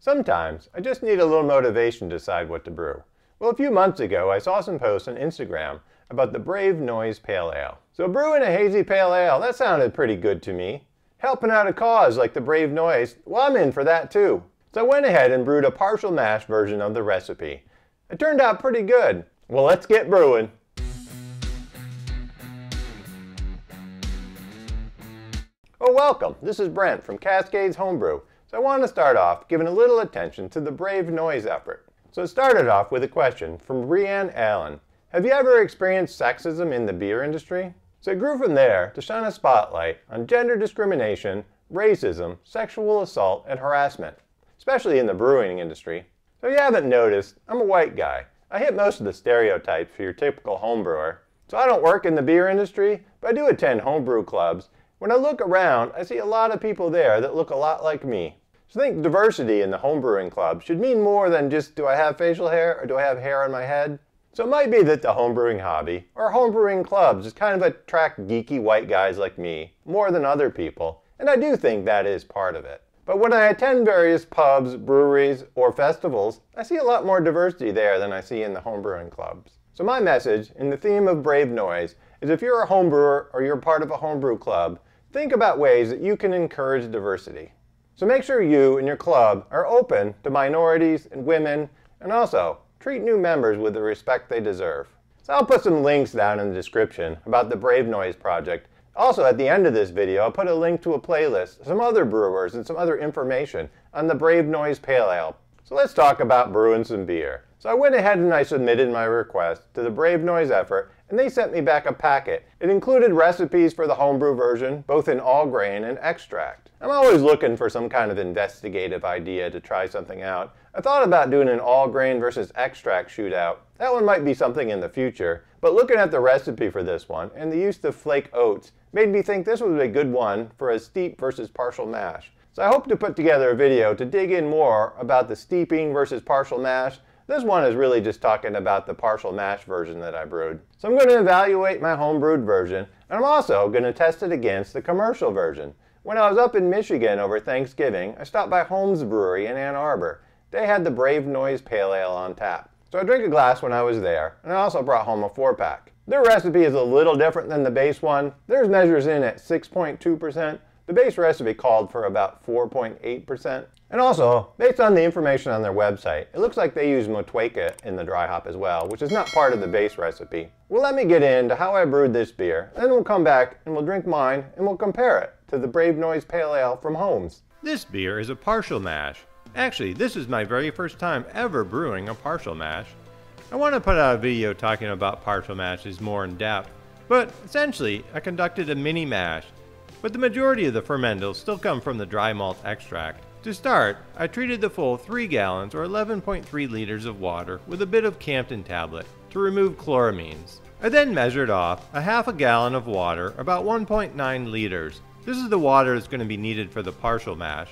Sometimes I just need a little motivation to decide what to brew. Well, a few months ago, I saw some posts on Instagram about the Brave Noise Pale Ale. So brewing a hazy pale ale, that sounded pretty good to me. Helping out a cause like the Brave Noise, well, I'm in for that too. So I went ahead and brewed a partial mash version of the recipe. It turned out pretty good. Well, let's get brewing. Oh, welcome. This is Brent from Cascades Homebrew. So I want to start off giving a little attention to the Brave Noise effort. So it started off with a question from Brienne Allan. Have you ever experienced sexism in the beer industry? So it grew from there to shine a spotlight on gender discrimination, racism, sexual assault, and harassment, especially in the brewing industry. So if you haven't noticed, I'm a white guy. I hit most of the stereotypes for your typical homebrewer. So I don't work in the beer industry, but I do attend homebrew clubs when I look around, I see a lot of people there that look a lot like me. So I think diversity in the homebrewing club should mean more than just do I have facial hair or do I have hair on my head? So it might be that the homebrewing hobby or homebrewing clubs just kind of attract geeky white guys like me more than other people, and I do think that is part of it. But when I attend various pubs, breweries, or festivals, I see a lot more diversity there than I see in the homebrewing clubs. So my message, in the theme of Brave Noise, is if you're a homebrewer or you're part of a homebrew club, Think about ways that you can encourage diversity. So make sure you and your club are open to minorities and women, and also treat new members with the respect they deserve. So I'll put some links down in the description about the Brave Noise project. Also, at the end of this video, I'll put a link to a playlist, some other brewers, and some other information on the Brave Noise Pale Ale. So let's talk about brewing some beer. So I went ahead and I submitted my request to the Brave Noise effort and they sent me back a packet. It included recipes for the homebrew version, both in all grain and extract. I'm always looking for some kind of investigative idea to try something out. I thought about doing an all grain versus extract shootout. That one might be something in the future, but looking at the recipe for this one and the use of flake oats made me think this was a good one for a steep versus partial mash. So I hope to put together a video to dig in more about the steeping versus partial mash this one is really just talking about the partial mash version that I brewed. So I'm going to evaluate my home brewed version, and I'm also going to test it against the commercial version. When I was up in Michigan over Thanksgiving, I stopped by HOMES Brewery in Ann Arbor. They had the Brave Noise Pale Ale on tap. So I drank a glass when I was there, and I also brought home a four pack. Their recipe is a little different than the base one. Theirs measures in at 6.2%. The base recipe called for about 4.8%. And also, based on the information on their website, it looks like they use Motueka in the dry hop as well, which is not part of the base recipe. Well, let me get into how I brewed this beer, then we'll come back and we'll drink mine and we'll compare it to the Brave Noise Pale Ale from HOMES. This beer is a partial mash. Actually, this is my very first time ever brewing a partial mash. I want to put out a video talking about partial mashes more in depth, but essentially, I conducted a mini mash, but the majority of the fermentables still come from the dry malt extract. To start, I treated the full 3 gallons or 11.3 liters of water with a bit of Campden tablet to remove chloramines. I then measured off a half a gallon of water, about 1.9 liters. This is the water that's going to be needed for the partial mash.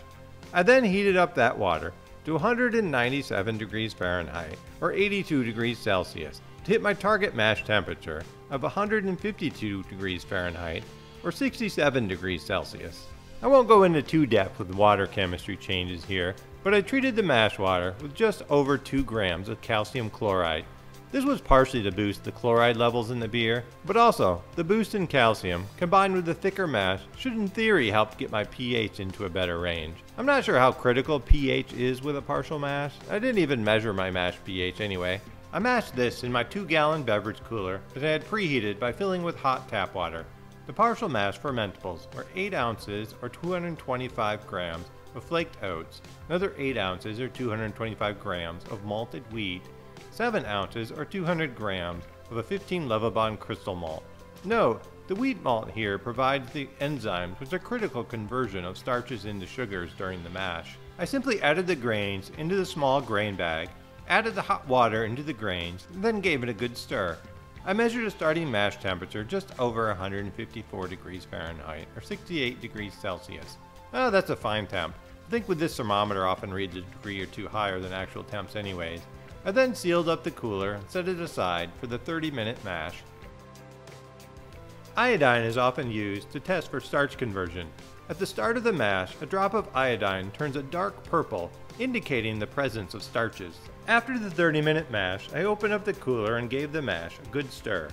I then heated up that water to 197 degrees Fahrenheit or 82 degrees Celsius to hit my target mash temperature of 152 degrees Fahrenheit or 67 degrees Celsius. I won't go into too depth with water chemistry changes here, but I treated the mash water with just over 2 grams of calcium chloride. This was partially to boost the chloride levels in the beer, but also the boost in calcium combined with the thicker mash should in theory help get my pH into a better range. I'm not sure how critical pH is with a partial mash. I didn't even measure my mash pH anyway. I mashed this in my 2 gallon beverage cooler that I had preheated by filling with hot tap water. The partial mash fermentables are 8 ounces or 225 grams of flaked oats, another 8 ounces or 225 grams of malted wheat, 7 ounces or 200 grams of a 15 Lovibond crystal malt. Note, the wheat malt here provides the enzymes which are critical conversion of starches into sugars during the mash. I simply added the grains into the small grain bag, added the hot water into the grains, then gave it a good stir. I measured a starting mash temperature just over 154 degrees Fahrenheit, or 68 degrees Celsius. Oh, that's a fine temp. I think with this thermometer often reads a degree or two higher than actual temps anyways. I then sealed up the cooler and set it aside for the 30 minute mash. Iodine is often used to test for starch conversion. At the start of the mash, a drop of iodine turns a dark purple indicating the presence of starches. After the 30 minute mash, I opened up the cooler and gave the mash a good stir.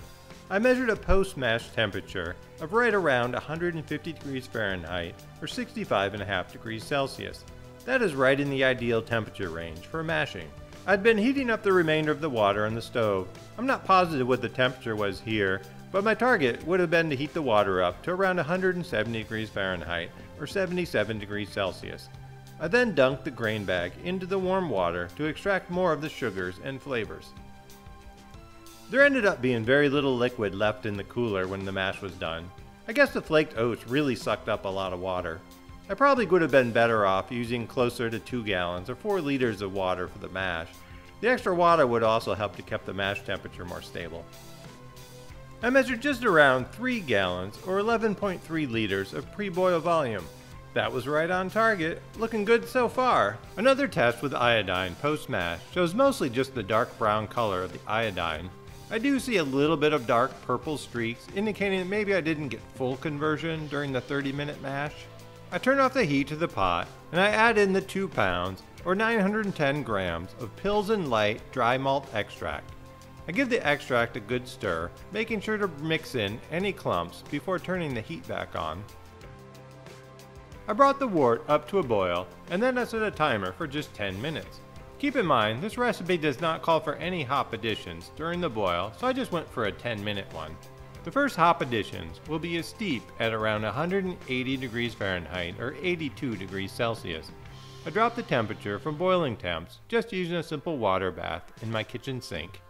I measured a post mash temperature of right around 150 degrees Fahrenheit or 65.5 degrees Celsius. That is right in the ideal temperature range for mashing. I'd been heating up the remainder of the water on the stove. I'm not positive what the temperature was here, but my target would have been to heat the water up to around 170 degrees Fahrenheit or 77 degrees Celsius. I then dunked the grain bag into the warm water to extract more of the sugars and flavors. There ended up being very little liquid left in the cooler when the mash was done. I guess the flaked oats really sucked up a lot of water. I probably would have been better off using closer to 2 gallons or 4 liters of water for the mash. The extra water would also help to keep the mash temperature more stable. I measured just around 3 gallons or 11.3 liters of pre-boil volume. That was right on target, looking good so far. Another test with iodine post-mash shows mostly just the dark brown color of the iodine. I do see a little bit of dark purple streaks, indicating that maybe I didn't get full conversion during the 30 minute mash. I turn off the heat to the pot, and I add in the 2 pounds, or 910 grams, of Pilsen Light dry malt extract. I give the extract a good stir, making sure to mix in any clumps before turning the heat back on. I brought the wort up to a boil and then I set a timer for just 10 minutes. Keep in mind, this recipe does not call for any hop additions during the boil, so I just went for a 10 minute one. The first hop additions will be a steep at around 180 degrees Fahrenheit or 82 degrees Celsius. I dropped the temperature from boiling temps just using a simple water bath in my kitchen sink.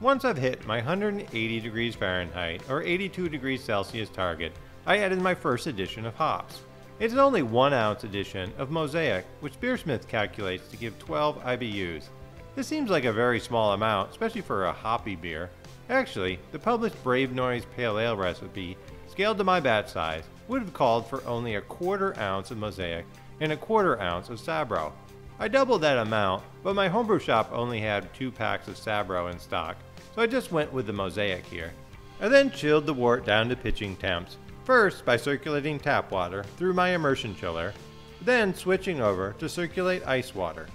Once I've hit my 180 degrees Fahrenheit or 82 degrees Celsius target, I added my first addition of hops. It's an only 1 ounce edition of Mosaic, which Beersmith calculates to give 12 IBUs. This seems like a very small amount, especially for a hoppy beer. Actually, the published Brave Noise Pale Ale recipe, scaled to my batch size, would have called for only a quarter ounce of Mosaic and a quarter ounce of Sabro. I doubled that amount, but my homebrew shop only had two packs of Sabro in stock, so I just went with the Mosaic here. I then chilled the wort down to pitching temps, first by circulating tap water through my immersion chiller, then switching over to circulate ice water.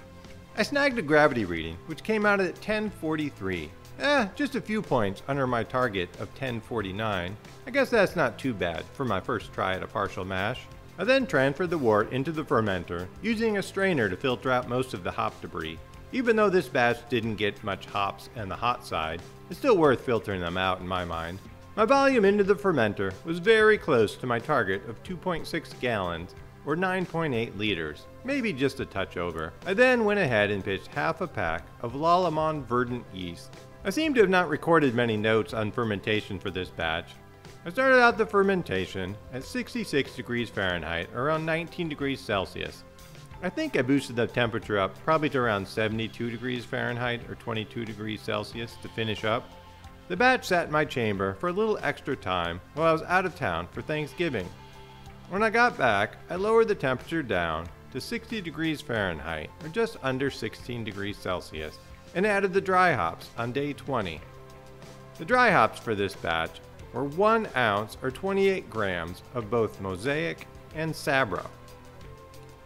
I snagged a gravity reading, which came out at 1043. Eh, just a few points under my target of 1049. I guess that's not too bad for my first try at a partial mash. I then transferred the wort into the fermenter, using a strainer to filter out most of the hop debris. Even though this batch didn't get much hops and the hot side, it's still worth filtering them out in my mind. My volume into the fermenter was very close to my target of 2.6 gallons, or 9.8 liters, maybe just a touch over. I then went ahead and pitched half a pack of Lallemand Verdant yeast. I seem to have not recorded many notes on fermentation for this batch, I started out the fermentation at 66 degrees Fahrenheit, around 19 degrees Celsius. I think I boosted the temperature up probably to around 72 degrees Fahrenheit or 22 degrees Celsius to finish up. The batch sat in my chamber for a little extra time while I was out of town for Thanksgiving. When I got back, I lowered the temperature down to 60 degrees Fahrenheit or just under 16 degrees Celsius and added the dry hops on day 20. The dry hops for this batch were 1 ounce or 28 grams of both Mosaic and Sabro.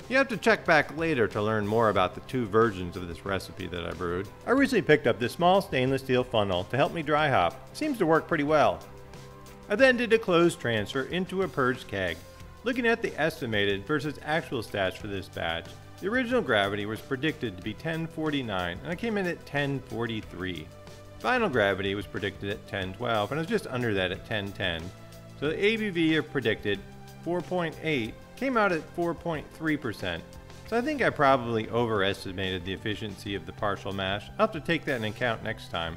You have to check back later to learn more about the two versions of this recipe that I brewed. I recently picked up this small stainless steel funnel to help me dry hop. Seems to work pretty well. I then did a closed transfer into a purged keg. Looking at the estimated versus actual stats for this batch, the original gravity was predicted to be 1049 and I came in at 1043. Final gravity was predicted at 1012, and I was just under that at 1010. So the ABV of predicted 4.8 came out at 4.3%. So I think I probably overestimated the efficiency of the partial mash. I'll have to take that in account next time.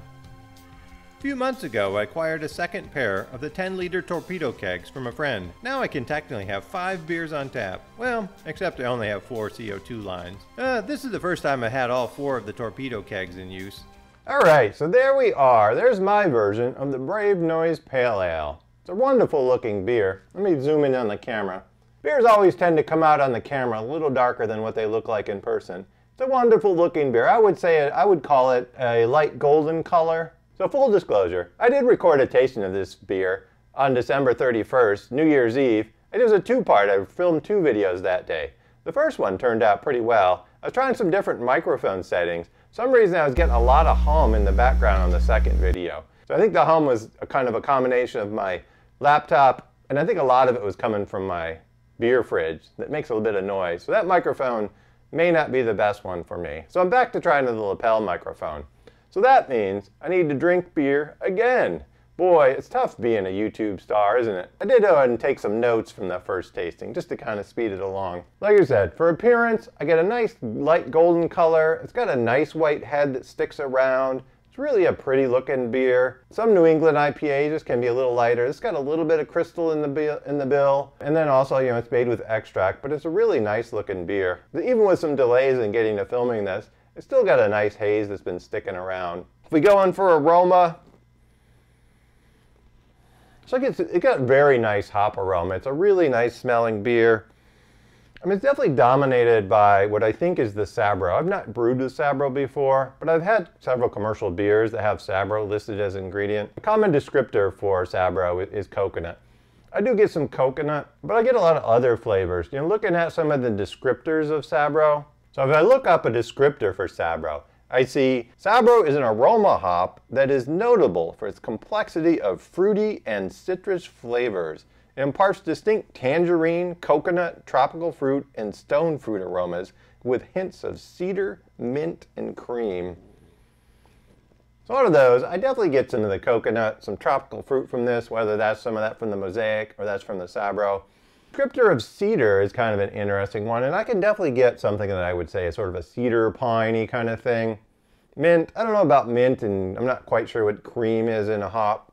A few months ago, I acquired a second pair of the 10 liter torpedo kegs from a friend. Now I can technically have five beers on tap. Well, except I only have four CO2 lines. Uh, this is the first time I had all four of the torpedo kegs in use. Alright, so there we are. There's my version of the Brave Noise Pale Ale. It's a wonderful looking beer. Let me zoom in on the camera. Beers always tend to come out on the camera a little darker than what they look like in person. It's a wonderful looking beer. I would say, it, I would call it a light golden color. So full disclosure, I did record a tasting of this beer on December 31st, New Year's Eve. It was a two-part. I filmed two videos that day. The first one turned out pretty well. I was trying some different microphone settings. For some reason I was getting a lot of hum in the background on the second video. So I think the hum was a kind of a combination of my laptop, and I think a lot of it was coming from my beer fridge that makes a little bit of noise. So that microphone may not be the best one for me. So I'm back to trying the lapel microphone. So that means I need to drink beer again. Boy, it's tough being a YouTube star, isn't it? I did go ahead and take some notes from that first tasting, just to kind of speed it along. Like I said, for appearance, I get a nice light golden color. It's got a nice white head that sticks around. It's really a pretty looking beer. Some New England IPAs just can be a little lighter. It's got a little bit of crystal in the, in the bill. And then also, you know, it's made with extract, but it's a really nice looking beer. Even with some delays in getting to filming this, it's still got a nice haze that's been sticking around. If we go in for aroma, so it, gets, it got very nice hop aroma. It's a really nice smelling beer. I mean, it's definitely dominated by what I think is the Sabro. I've not brewed with Sabro before, but I've had several commercial beers that have Sabro listed as ingredient. A common descriptor for Sabro is coconut. I do get some coconut, but I get a lot of other flavors. You know, looking at some of the descriptors of Sabro. So if I look up a descriptor for Sabro, I see Sabro is an aroma hop that is notable for its complexity of fruity and citrus flavors. It imparts distinct tangerine, coconut, tropical fruit, and stone fruit aromas with hints of cedar, mint, and cream. So out of those, I definitely get some of the coconut, some tropical fruit from this, whether that's some of that from the Mosaic or that's from the Sabro. Descriptor of cedar is kind of an interesting one, and I can definitely get something that I would say is sort of a cedar piney kind of thing. Mint, I don't know about mint, and I'm not quite sure what cream is in a hop.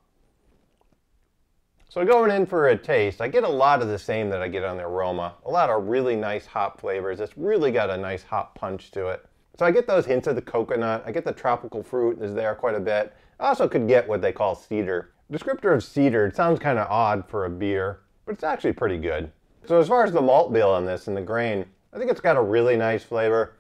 So going in for a taste, I get a lot of the same that I get on the aroma. A lot of really nice hop flavors. It's really got a nice hop punch to it. So I get those hints of the coconut. I get the tropical fruit is there quite a bit. I also could get what they call cedar. Descriptor of cedar, it sounds kind of odd for a beer but it's actually pretty good. So as far as the malt bill on this and the grain, I think it's got a really nice flavor.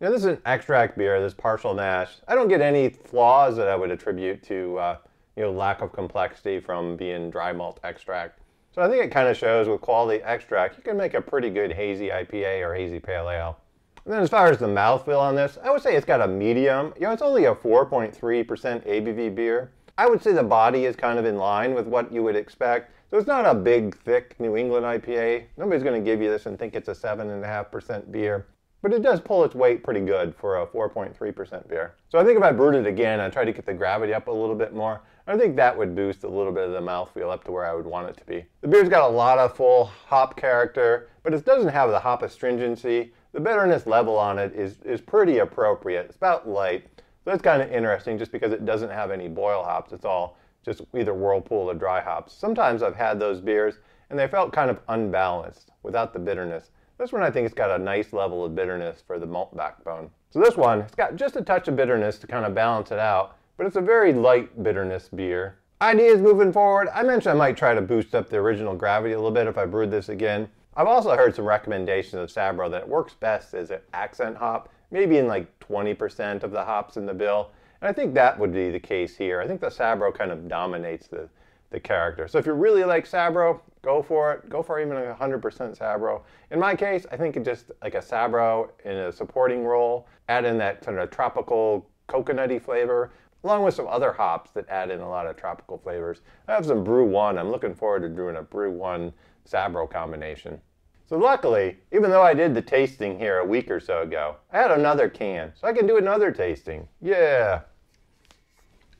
Know, this is an extract beer, this partial mash. I don't get any flaws that I would attribute to, uh, you know, lack of complexity from being dry malt extract. So I think it kind of shows with quality extract, you can make a pretty good hazy IPA or hazy pale ale. And then as far as the mouthfeel on this, I would say it's got a medium. You know, it's only a 4.3% ABV beer. I would say the body is kind of in line with what you would expect. So it's not a big, thick New England IPA. Nobody's going to give you this and think it's a 7.5% beer. But it does pull its weight pretty good for a 4.3% beer. So I think if I brewed it again I'd try to get the gravity up a little bit more, I think that would boost a little bit of the mouthfeel up to where I would want it to be. The beer's got a lot of full hop character, but it doesn't have the hop astringency. The bitterness level on it is, is pretty appropriate. It's about light. So that's kind of interesting just because it doesn't have any boil hops. It's all just either whirlpool or dry hops. Sometimes I've had those beers and they felt kind of unbalanced without the bitterness. This one I think it's got a nice level of bitterness for the malt backbone. So this one, it's got just a touch of bitterness to kind of balance it out, but it's a very light bitterness beer. Ideas moving forward, I mentioned I might try to boost up the original gravity a little bit if I brewed this again. I've also heard some recommendations of Sabro that it works best as an accent hop, maybe in like 20% of the hops in the bill. And I think that would be the case here. I think the Sabro kind of dominates the, the character. So if you really like Sabro, go for it. Go for even a 100% Sabro. In my case, I think it just like a Sabro in a supporting role, add in that sort of tropical coconutty flavor, along with some other hops that add in a lot of tropical flavors. I have some Bru-1. I'm looking forward to doing a Bru-1 Sabro combination. So luckily, even though I did the tasting here a week or so ago, I had another can, so I can do another tasting. Yeah.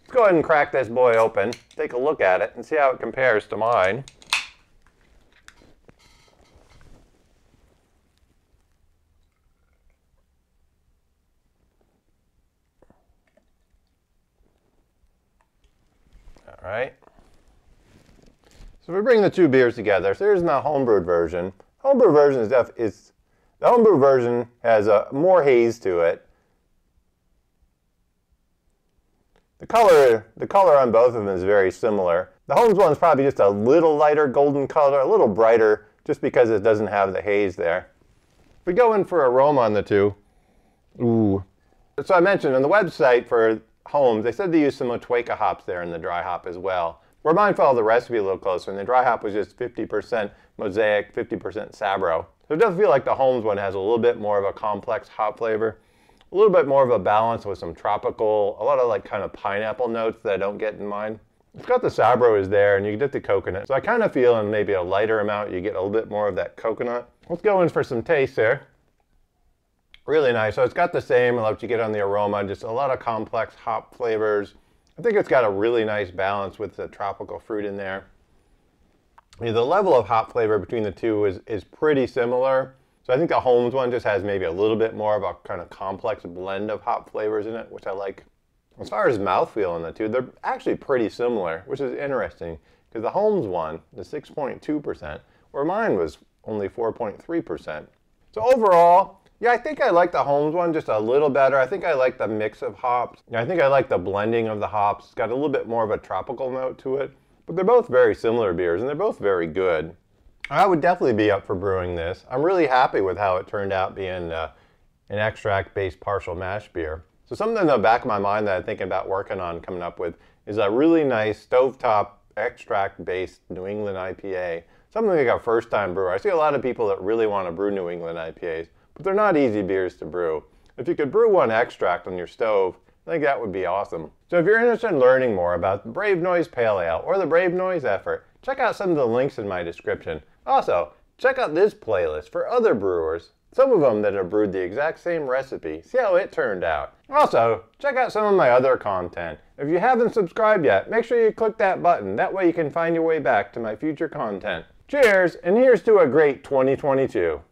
Let's go ahead and crack this boy open, take a look at it, and see how it compares to mine. All right. So if we bring the two beers together. So here's my homebrewed version. Homebrew version is, def is the homebrew version has a more haze to it. The color, the color on both of them is very similar. The HOMES one is probably just a little lighter golden color, a little brighter, just because it doesn't have the haze there. If we go in for aroma on the two, ooh. So I mentioned on the website for HOMES, they said they used some Motueka hops there in the dry hop as well. Remind follow the recipe a little closer, and the dry hop was just 50% Mosaic, 50% Sabro. So So it does feel like the HOMES one has a little bit more of a complex hop flavor, a little bit more of a balance with some tropical, a lot of like kind of pineapple notes that I don't get in mine. It's got the Sabro is there and you get the coconut. So I kind of feel in maybe a lighter amount, you get a little bit more of that coconut. Let's go in for some taste there. Really nice. So it's got the same, I love you get on the aroma, just a lot of complex hop flavors. I think it's got a really nice balance with the tropical fruit in there. The level of hop flavor between the two is, is pretty similar. So I think the HOMES one just has maybe a little bit more of a kind of complex blend of hop flavors in it, which I like. As far as mouthfeel in the two, they're actually pretty similar, which is interesting because the HOMES one, the 6.2%, where mine was only 4.3%. So overall, yeah, I think I like the HOMES one just a little better. I think I like the mix of hops. I think I like the blending of the hops. It's got a little bit more of a tropical note to it. But they're both very similar beers and they're both very good. I would definitely be up for brewing this. I'm really happy with how it turned out being uh, an extract-based partial mash beer. So something in the back of my mind that I'm thinking about working on coming up with is a really nice stovetop extract-based New England IPA. Something like a first-time brewer. I see a lot of people that really want to brew New England IPAs but they're not easy beers to brew. If you could brew one extract on your stove, I think that would be awesome. So if you're interested in learning more about the Brave Noise Pale Ale or the Brave Noise effort, check out some of the links in my description. Also, check out this playlist for other brewers, some of them that have brewed the exact same recipe. See how it turned out. Also, check out some of my other content. If you haven't subscribed yet, make sure you click that button. That way you can find your way back to my future content. Cheers, and here's to a great 2022.